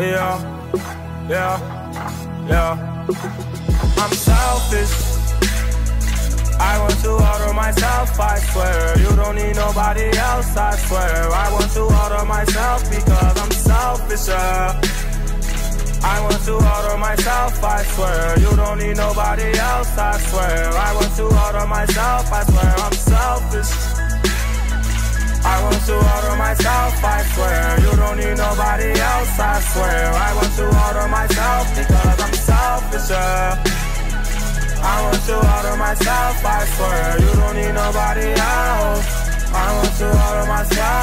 Yeah, yeah, yeah. I'm selfish. I want to order myself, I swear. You don't need nobody else, I swear. I want to order myself because I'm selfish. Yeah. I want to order myself, I swear. You don't need nobody else, I swear. I want to order myself, I swear. I'm selfish. I swear. I want to order myself because I'm selfish. Yeah. I want to order myself, I swear. You don't need nobody else. I want to order myself.